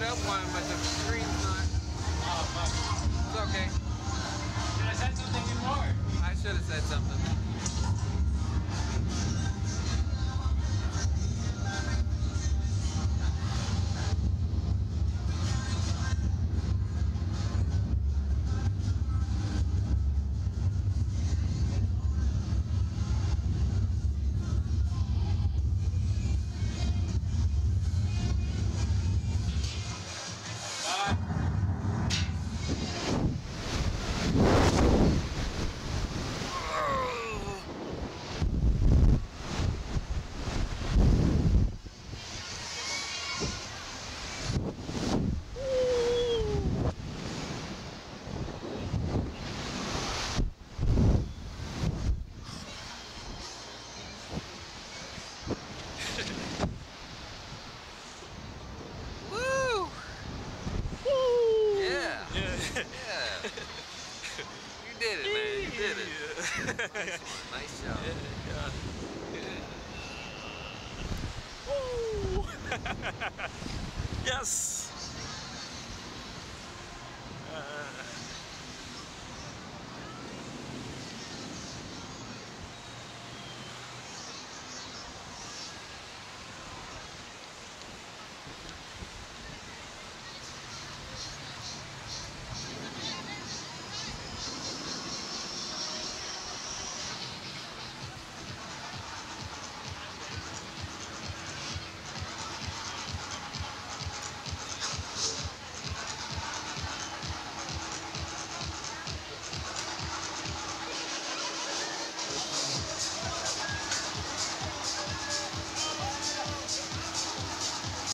one, but the screen's not. It's okay. Nice one. Nice job. Woo! yes.